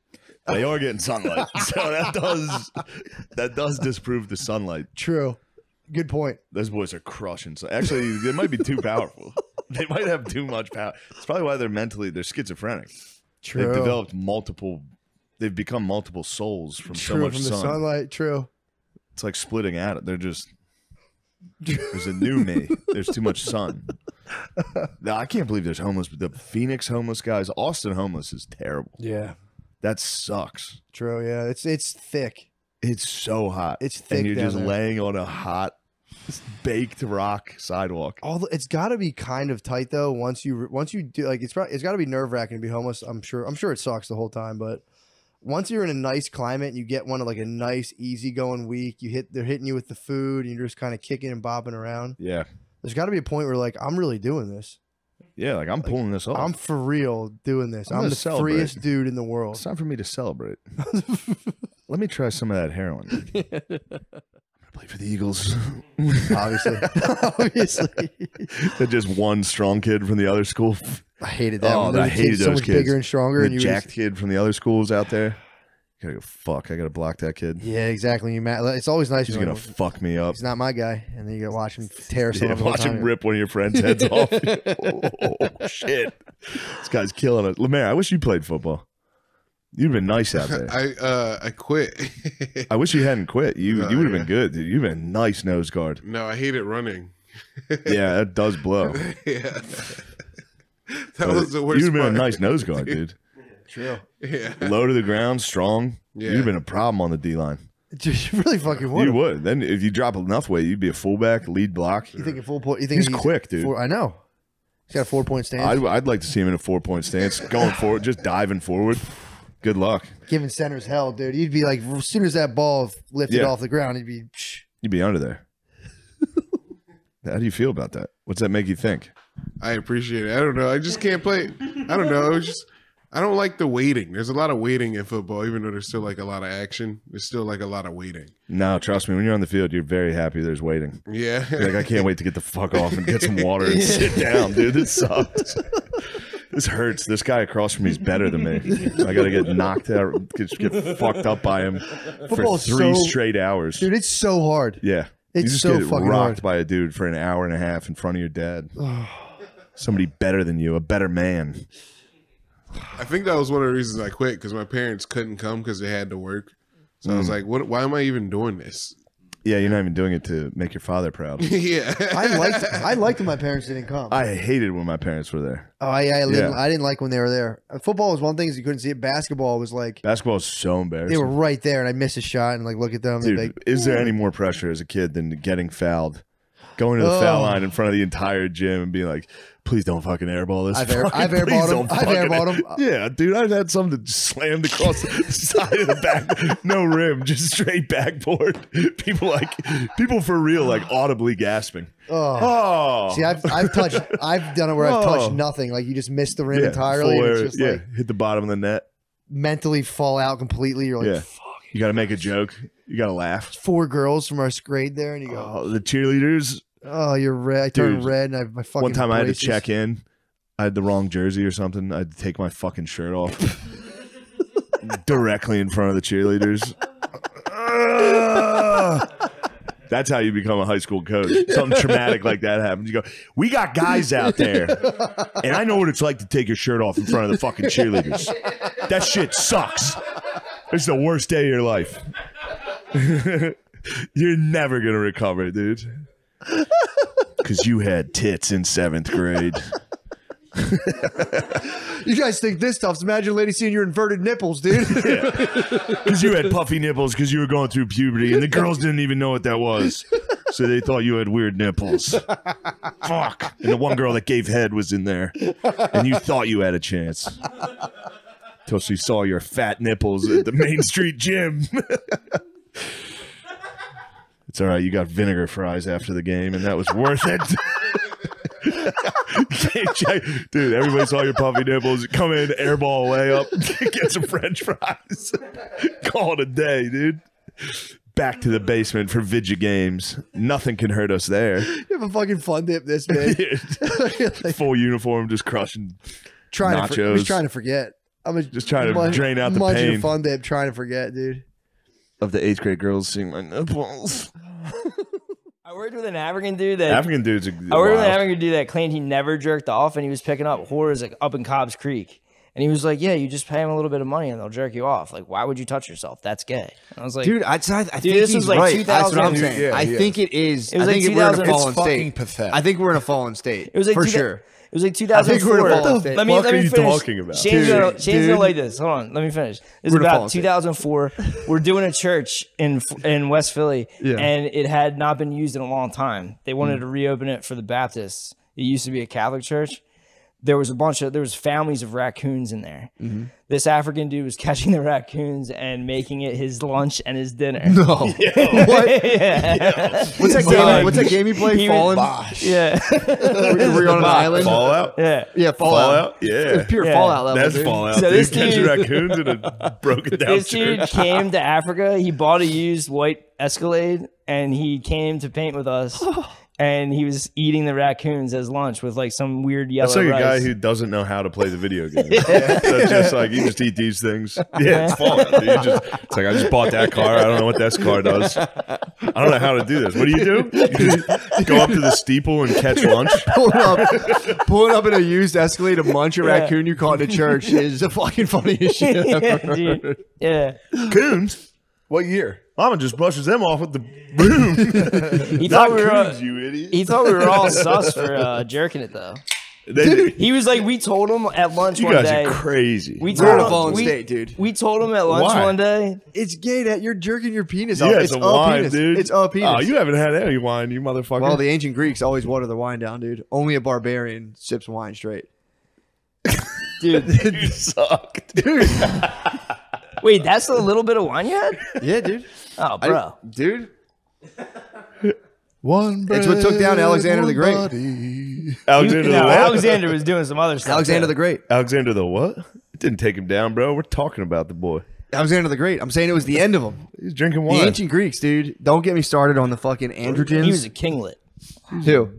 They are getting sunlight, so that does that does disprove the sunlight. True. Good point. Those boys are crushing. So actually, they might be too powerful. They might have too much power. It's probably why they're mentally they're schizophrenic. True. They've developed multiple. They've become multiple souls from True so much from the sun. sunlight. True. It's like splitting at it. They're just There's a new me. There's too much sun. No, I can't believe there's homeless. The Phoenix homeless guys, Austin homeless is terrible. Yeah, That sucks. true. Yeah, it's it's thick. It's so hot. It's thick and you're just there. laying on a hot, baked rock sidewalk. All the, it's got to be kind of tight though. Once you once you do like it's prob- it's got to be nerve wracking to be homeless. I'm sure. I'm sure it sucks the whole time, but once you're in a nice climate and you get one of like a nice easy going week, you hit they're hitting you with the food and you're just kind of kicking and bobbing around. Yeah, There's got to be a point where like I'm really doing this. yeah. Like I'm pulling this off. I'm for real doing this. I'm I'm, the celebrate. freest dude in the world. It's time for me to celebrate. Let me try some of that heroin. I'm gonna play for the Eagles. Obviously, obviously, They're just one strong kid from the other school. I hated that. Oh, one. There I a hated kid so those much kids. bigger and stronger, The and you jacked just- kid from the other schools out there. Gotta go fuck. I gotta block that kid. yeah, exactly. You mad? It's always nice. He's when gonna fuck me up. He's not my guy, and then you gotta watch him tear Yeah, someone. watch him rip one of your friends' heads off. oh, shit. This guy's killing it. Lemaire, I wish you played football. You've been nice out there. I uh I quit. I wish you hadn't quit. You No, you would have yeah. been good. Dude. You've been a nice nose guard. no, I hated running. Yeah, that does blow. yeah. That was the worst. You'd have been a nice nose guard, dude. True. Yeah. Low to the ground, strong. Yeah. You'd have been a problem on the D line. Dude, you really fucking would. You would. Then if you drop enough weight, you'd be a fullback, lead block. You think a full point? You think He's quick, dude. Four, I know. He's got a four point stance. I'd, I'd like to see him in a four point stance, going forward, just diving forward. Good luck. Giving centers hell, dude. You'd be like, as soon as that ball lifted Yeah. off the ground, he'd be. Psh. You'd be under there. How do you feel about that? What's that make you think? I appreciate it. I don't know. I just can't play. I don't know. It's just I don't like the waiting. There's a lot of waiting in football, even though there's still like a lot of action. There's still like a lot of waiting. No, trust me. When you're on the field, you're very happy. There's waiting. Yeah. You're like I can't wait to get the fuck off and get some water and sit down, dude. This sucks. This hurts. This guy across from me is better than me. I got to get knocked out, get, get fucked up by him for three so- straight hours. Dude, it's so hard. Yeah. It's you just so get fucking rocked hard. by a dude for an hour and a half in front of your dad. Somebody better than you, a better man. I think that was one of the reasons I quit because my parents couldn't come because they had to work. So I Mm. was like, "What? Why am I even doing this?" Yeah, you're not even doing it to make your father proud. yeah. I liked. I liked when my parents didn't come. I hated when my parents were there. oh, I, I, didn't, Yeah. I didn't like when they were there. Uh, Football was one thing is you couldn't see it. Basketball was like Basketball is so embarrassing. they were right there, and I missed a shot and like look at them. Dude, and like, is there any more pressure as a kid than getting fouled? Going to the Oh. foul line in front of the entire gym and being like, please don't fucking airball this. I've air- I've airballed him. I've airballed him. Yeah, dude, I've had some that slammed across the side of the back. No rim, just straight backboard. People like, people for real, like audibly gasping. oh. Oh. See, I've I've touched, I've done it where I've touched Oh. nothing. Like you just miss the rim Yeah, entirely, full and it's air- just yeah, like hit the bottom of the net. mentally fall out completely. You're like, Yeah. You got to make a joke. You got to laugh. four girls from our grade there, and you go, Oh, the cheerleaders. Oh, you're red. I turned Dude, red, and I my fucking. One time I had to braces. check in. I had the wrong jersey or something. I had to take my fucking shirt off directly in front of the cheerleaders. That's how you become a high school coach. Something traumatic like that happens. You go, we got guys out there, and I know what it's like to take your shirt off in front of the fucking cheerleaders. That shit sucks. It's the worst day of your life. You're never gonna recover, dude. Because you had tits in seventh grade. You guys think this stuff's? Imagine a lady seeing your inverted nipples, dude. Because you had puffy nipples because you were going through puberty, and the girls didn't even know what that was. So they thought you had weird nipples. Fuck. And the one girl that gave head was in there, and you thought you had a chance. Until she saw your fat nipples at the Main Street gym. it's all right. You got vinegar fries after the game, and that was worth it. Dude, everybody saw your puffy nipples. Come in, airball way up, get some French fries. Call it a day, dude. Back to the basement for Vidya games. Nothing can hurt us there. you have a fucking fun dip this big. Like, Full uniform, just crushing. trying to, for, just trying to forget. I'm Just trying to drain out the pain. fun dip, trying to forget, dude. Of the eighth grade girls seeing my nipples. I worked with an African dude that African dudes are I worked with an. African dude that claimed he never jerked off and he was picking up whores like up in Cobb's Creek. And he was like, "Yeah, you just pay him a little bit of money and they'll jerk you off. Like, why would you touch yourself? That's gay." And I was like, Dude, I, I, I think this he's was like right. That's what I'm 2000 saying. Yeah, I yeah. think it is. It was I like think we're in a fallen It's state. pathetic. I think we're in a fallen state. It was like for two- sure. It was like think we're in a 2004. fallen state. Let me let are me you finish. talking about? Shane's Dude, gonna, Shane's gonna like this. Hold on, let me finish. It's We're in a about 2004. We're doing a church in in West Philly, Yeah. and it had not been used in a long time. They Mm. wanted to reopen it for the Baptists. It used to be a Catholic church. There was a bunch of there was families of raccoons in there. Mm-hmm. This African dude was catching the raccoons and making it his lunch and his dinner. No. what? What's that game? What's that game you play? He Fallen. was- Yeah, Were were you on an island? Fallout. yeah. Yeah, Fallout. Fallout. Yeah. Pure Yeah. Fallout level. That's dude. Fallout. So dude. this Catching dude- raccoons in a broken down this dude church. came to Africa. He bought a used white Escalade, and he came to paint with us. And he was eating the raccoons as lunch with like some weird yellow That's like a rice. guy who doesn't know how to play the video game. That's just like you just eat these things. Yeah, it's Fallout. Dude. You just, it's like I just bought that car. I don't know what this car does. I don't know how to do this. What do you do? You go up to the steeple and catch lunch. pulling up, pulling up in a used Escalade to munch a raccoon you caught in a church is the fucking funniest shit I've yeah, ever heard. Yeah. Coons. What year? Mama just brushes them off with the broom. He Not thought we were. coons, uh, you idiot. he thought we were all sus for uh, jerking it though. They- He was like, we told him at lunch you one guys day. are crazy. We told him, fallen we, state, dude. we told him at lunch Why? one day. It's gay that you're jerking your penis yeah, off. it's, It's, a wine, penis. dude. It's a penis. Oh, you haven't had any wine, you motherfucker. well, the ancient Greeks always water their wine down, dude. Only a barbarian sips wine straight. Dude, you suck, dude. Wait, that's a little bit of wine you had? Yeah, dude. Oh, I- bro. dude. One. It's what took down Alexander the Great. body. Alexander no, the what? Alexander was doing some other stuff. Alexander too. the Great. Alexander the what? It didn't take him down, bro. We're talking about the boy. Alexander the Great. I'm saying it was the end of him. He's drinking wine. The wine. ancient Greeks, dude. Don't get me started on the fucking androgens. He was a kinglet. Who?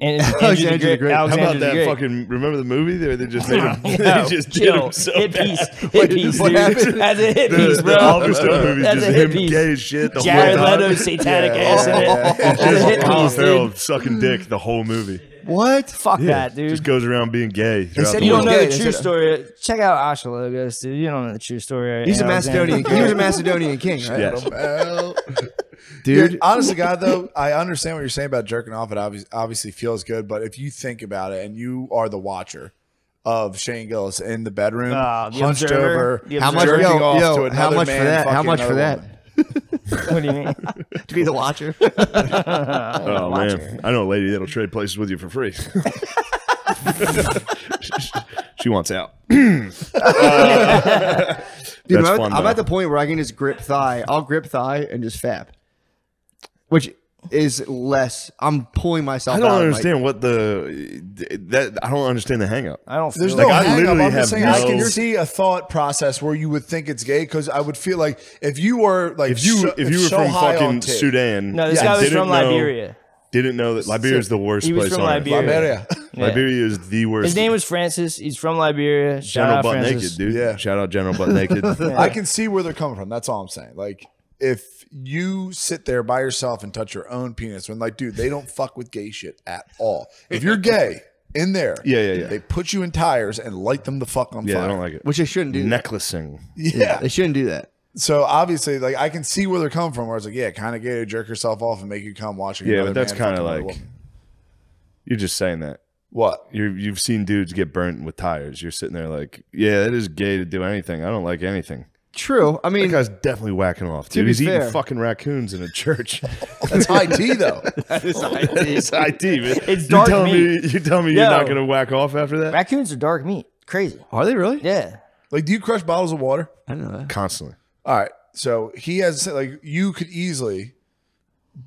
And Alexander the Great. How Alexander about the that Great. fucking? Remember the movie? They, they just made him. They just did chill. him so hit bad. piece. Hit piece, dude. happened? That's a hit The, piece, the. Oliver Stone movie That's just a hit him piece. gay as shit the Jared whole time. Leto's satanic Yeah. ass in it. That's a hit piece, dude. sucking dick the whole movie. What? Fuck that, dude. Just goes around being gay. throughout said the he you don't know gay. the They true said- story. Check out Ashalogos, dude. You don't know the true story. He's a Alexander. Macedonian. He was a Macedonian king, right? Yes. Well, Dude. Yeah, honest to God, though, I understand what you're saying about jerking off. It obviously, obviously feels good, but if you think about it, and you are the watcher of Shane Gillis in the bedroom, Ah, the hunched observer. over, The How much? jerking Yo, off yo, to how another much for man that? How much for another that? woman. What do you mean? To be the watcher. Oh man, I know a lady that'll trade places with you for free. she wants out. Uh, dude, I'm, fun, I'm at the point where I can just grip thigh. I'll grip thigh and just fap, which is less. I'm pulling myself. I don't out of my- understand what the that. I don't understand the hang up. I don't feel There's Like, no I hang up. literally I'm just have saying I can see a thought process where you would think it's gay because I would feel like if you were like If you so, if you were so from fucking Sudan, No, this Yeah, guy was didn't from know- Liberia. Didn't know that Liberia is the worst He was place from on. Liberia. Liberia. Yeah. Liberia is the worst. His name was Francis. He's from Liberia. Shout General out Butt Francis. Naked, dude. Yeah. Shout out General Butt Naked. I can see where they're coming from. That's all I'm saying. Like, if you sit there by yourself and touch your own penis, when like, dude, they don't fuck with gay shit at all. If you're gay in there, Yeah, yeah, yeah. they put you in tires and light them the fuck on yeah, fire. I don't like it. Which they shouldn't do. Necklacing. yeah. They shouldn't do that. So obviously, like, I can see where they're coming from. Where it's like, yeah, kind of gay to jerk yourself off and make you come watching. Yeah, but that's kind of like you're just saying that. what? You're, you've seen dudes get burnt with tires. You're sitting there like, yeah, it is gay to do anything. I don't like anything. True. I That mean, guy's definitely whacking off, To dude. He's fair- eating fucking raccoons in a church. That's high tea though. it's ID, man. It's you dark telling meat. me you telling me Yo. you're not gonna whack off after that? Raccoons are dark meat. Crazy. are they really? Yeah. like, do you crush bottles of water? I don't know that. Constantly. All right. So he has like you could easily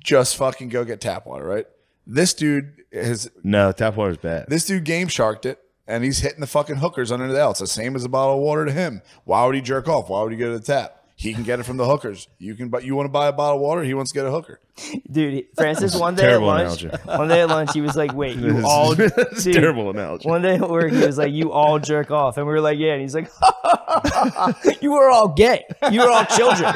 just fucking go get tap water, right? This dude has No, tap water's bad. this dude game sharked it and he's hitting the fucking hookers under the L. It's the same as a bottle of water to him. Why would he jerk off? Why would he go to the tap? He can get it from the hookers. You can but you want to buy a bottle of water, he wants to get a hooker. Dude, Francis, one day at lunch, analogy. one day at lunch, he was like, wait, you all, It's dude, terrible analogy. One day at work, he was like, "You all jerk off," and we were like, "Yeah." And he's like, "You were all gay. You were all children."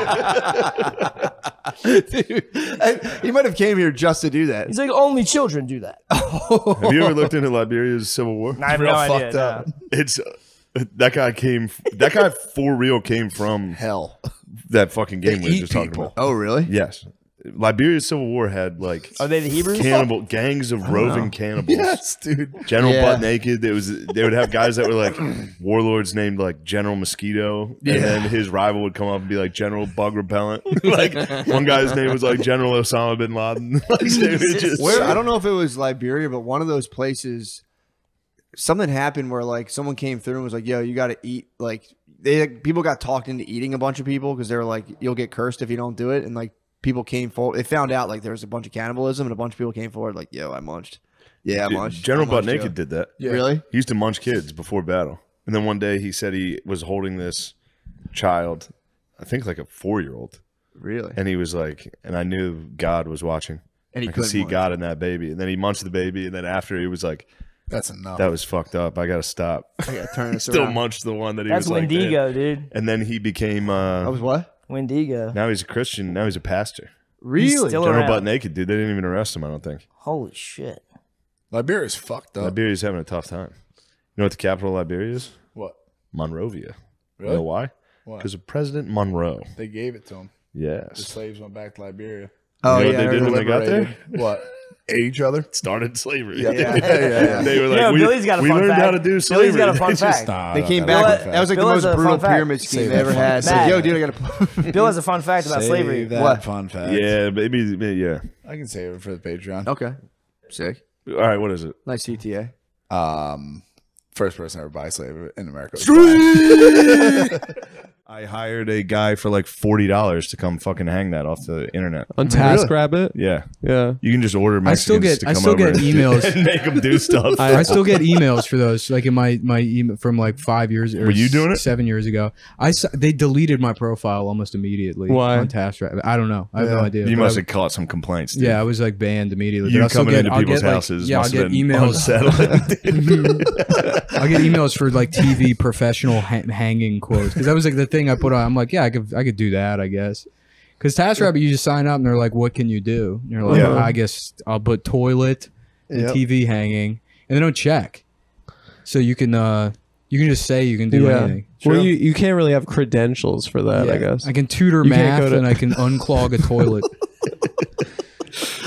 Dude, I- he might have came here just to do that. He's like, "Only children do that." Have you ever looked into Liberia's civil war? I have real no idea. fucked no. up. It's that guy came. That guy for real came from Hell. that fucking game They we were just talking people. about. Oh, really? Yes, Liberia's civil war had like Are they the Hebrews? cannibal gangs of roving cannibals. Yes, dude. General Yeah. Butt Naked. There was they would have guys that were like warlords named like General Mosquito, and then his rival would come up and be like General Bug Repellent. like one guy's name was like General Osama bin Laden. like, just- Where I don't know if it was Liberia, but one of those places, something happened where like someone came through and was like, "Yo, you got to eat." Like they people got talked into eating a bunch of people because they were like, "You'll get cursed if you don't do it." And like people came forward. They found out like there was a bunch of cannibalism, and a bunch of people came forward like, "Yo, I munched." Yeah, I munched. General I Butt munched, Naked did that. yo." Really? He used to munch kids before battle. And then one day he said he was holding this child, I think like a four year old. Really? And he was like, and I knew God was watching. And he I could see munch. God in that baby. And then he munched the baby. And then after he was like, That's enough. that was fucked up. I got to stop. I gotta turn this Still around. munched the one that he That's was like. dead. Wendigo, dude. And then he became, I uh, was what? Wendigo. now he's a Christian. Now he's a pastor. Really? still General around. Butt Naked, dude. They didn't even arrest him, I don't think. Holy shit. Liberia's fucked up. Liberia's having a tough time. You know what the capital of Liberia is? What? Monrovia. You Really? know why? What? Because of President Monroe. They gave it to them. The Yes. slaves went back to Liberia. Oh You know yeah, what they did heard when they got there? Liberated. What? Ate each other? Started slavery. Yeah, yeah, yeah, yeah. they were like, Yo, we, Billy's got a we fun learned fact. how to do Billy's slavery. got a fun They fact. Nah, They came back. nah, with- that was like Bill the most brutal pyramid scheme Save they ever had. It's like, Yo, dude, I gotta. Bill has a fun fact about Save slavery. that What? fun fact. Yeah, maybe, maybe, yeah. I can save it for the Patreon. okay, sick. All right, what is it? Nice CTA. Um, first person ever buy a slave in America. I hired a guy for like forty dollars to come fucking hang that off the internet. On TaskRabbit. Yeah, Yeah. you can just order I still Mexicans get- to I come still over get and- emails. and make them do stuff. I, I still get emails for those, like in my my email from like five years. Or Were you doing it? Seven years ago. I s- they deleted my profile almost immediately. Why? on TaskRabbit? I don't know. I have no idea. you must I- have caught some complaints. Dude. Yeah, I was like banned immediately. you but I'll coming get, into I'll people's get, like- houses. yeah, I'll get emails. I'll get emails for like TV professional ha- hanging quotes because that was like the thing I put on. I'm like, yeah, I could I could do that, I guess. Because TaskRabbit, you just sign up and they're like, what can you do? And you're like, Yeah. I guess I'll put toilet and Yep. TV hanging, and they don't check. So you can uh you can just say you can do Yeah. anything. True. Well, you- you- you can't really have credentials for that, I guess. I can tutor You math to- and I can unclog a toilet.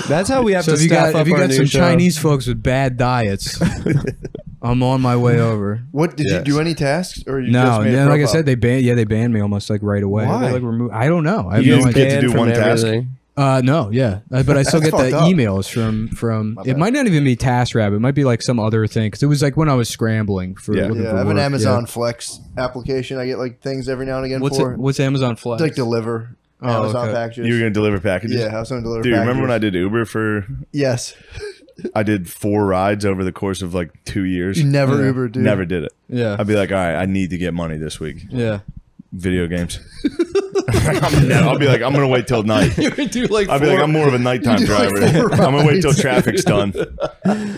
That's how we have so to if you staff got up if you our got new some show. Chinese folks with bad diets, I'm on my way over. What did Yes. you do? Any tasks or you No, just made yeah, like I said, they banned. Yeah, they banned me almost like right away. Why? They, like remove. I don't know. I have You no just get idea. to do one task. Uh, no, yeah, Uh, but I still get the up. emails from from. My It bad. might not even be TaskRabbit. It might be like some other thing because it was like when I was scrambling for. Yeah. Yeah, for I have an Amazon yeah. Flex application. I get like things every now and again What's for it, what's Amazon to, Flex? like deliver Oh, Amazon okay. packages. You were gonna deliver packages. yeah, I was going to deliver. Dude, remember when I did Uber for? Yes, I did four rides over the course of like two years. you never Yeah. Uber, dude. Never did it. yeah, I'd be like, all right, I need to get money this week. yeah. Video games. I'm ne- I'll be like, I'm gonna wait till night. You could do like I'll be like, I'm more of a nighttime You do, like, driver. I'm gonna wait till traffic's done,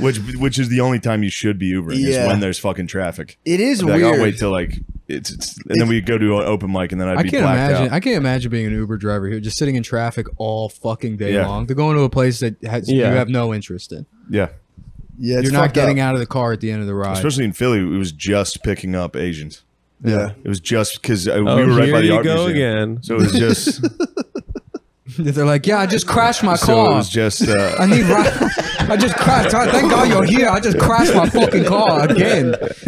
which which is the only time you should be Ubering Yeah. is when there's fucking traffic. It is I'd like, weird. I'll wait till like it's, it's and then we go to an open mic and then I'd I be can't blacked imagine. out. I can't imagine being an Uber driver here, just sitting in traffic all fucking day Yeah. long. They're going to a place that has, Yeah. you have no interest in. yeah, yeah, it's You're not fucked getting up. out of the car at the end of the ride. especially in Philly, it was just picking up Asians. Yeah, It was just because uh, Oh, we were right here by the you art go museum. again. So it was just They're like, yeah, I just crashed my so it car. was just uh, I need ride. I just crashed. Thank God you're here. I just crashed my fucking car again.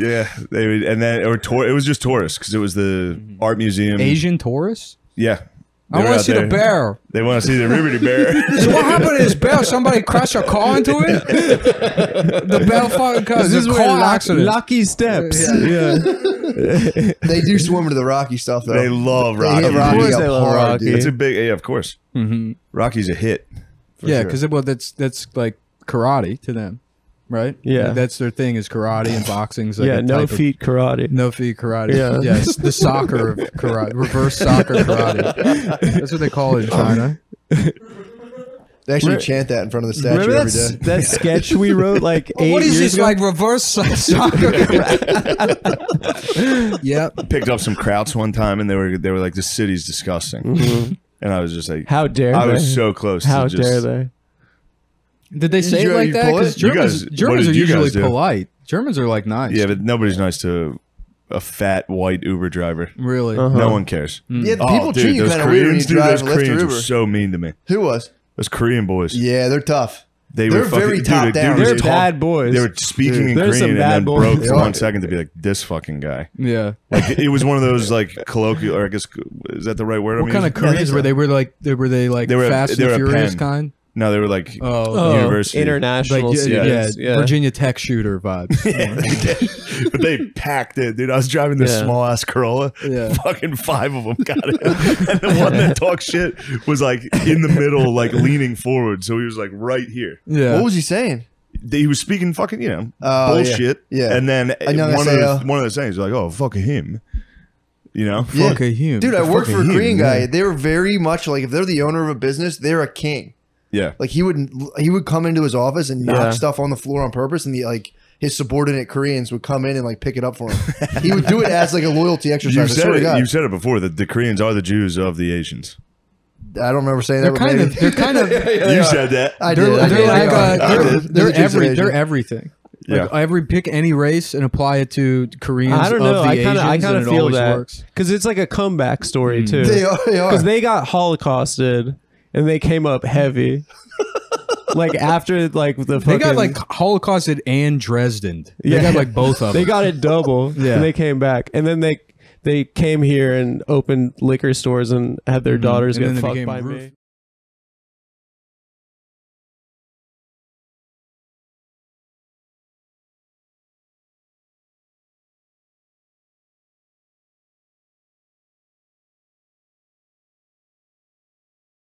yeah. They would, and then or tour. It was just tourists because it was the art museum. Asian tourists. Yeah. They I want to out see the bear. They want to see the Liberty Bear. So what happened to this bear? Somebody crashed a car into it. the bear fucking car. This This is car luck- accident. lucky steps. Yeah. they do swim into the Rocky stuff though. they love They Rocky. hit Rocky course they love Rocky. dude. It's a big, yeah, of course. Mhm. Rocky's a hit. for Yeah, sure. because well, that's that's like karate to them, right? Yeah. Like, that's their thing is karate and boxing's like yeah, no type of- feet karate. No feet karate. Yeah. Yes, the soccer of karate, reverse soccer karate. That's what they call it in China. They actually Remember- chant that in front of the statue Remember every that, day. that sketch we wrote like eight what is this ago? like reverse so- soccer? yep. Picked up some krauts one time, and they were they were like, "The city's disgusting," Mhm. and I was just like, How dare I they? was so close. How to just, dare they? Did they say you- it like that? pull Because? You Germans, guys- what Germans did are you guys usually do? polite. Germans are like nice. Yeah, but nobody's nice to a fat white Uber driver. Really? No Uh-huh. one cares. Yeah, Oh, people dude, treat you those kind of weird when you Koreans, dude, drive those and lift your Koreans Uber. were so mean to me. Who was? Those Korean boys. Yeah, they're tough. They They're were fucking, very dude, top dude down. was They're talk- bad boys. They were speaking Dude. in There's some Korean and bad then boys. broke They for are. one second to be like this fucking guy. Yeah. Like it was one of those like colloquial, or I guess is that the right word? I'm What kind of using? Koreans were they? Were like they were they like They were- Fast they were and a Furious pen. kind? No, they were like oh, oh, university. international like, yeah, yeah, yeah, Virginia Tech shooter vibes. but they packed it, dude. I was driving this yeah. small ass Corolla. Yeah. Fucking five of them got it, and the one that talked shit was like in the middle, like leaning forward. So he was like right here. Yeah. What was he saying? he was speaking fucking you know uh, bullshit. Yeah, yeah. and then one of the, one of those things was like, oh fuck him. You know, yeah. fuck him, dude. I worked for a Korean him, guy. They're very much like if they're the owner of a business, they're a king. Yeah. Like he would he would come into his office and knock Yeah. stuff on the floor on purpose, and the like his subordinate Koreans would come in and like pick it up for him. he would do it as like a loyalty exercise. You said it. You said it before that the Koreans are the Jews of the Asians. I don't remember saying they're that. but kind maybe- of they're kind of you said that. I they're, did. I they're like uh. I they're, did. they're They're every Asian. they're everything. Like Yeah. every pick any race and apply it to Koreans. I don't know. Of the I kind of I kind of feel always that works. because it's like a comeback story Mm. too. They are. They are. Because they got holocausted and they came up heavy. like after like the They got like Holocausted and Dresden. They Yeah. got like both of them. they got it double. Yeah. and they came back and then they they came here and opened liquor stores and had their daughters Mm-hmm. And get fucked by roof- me.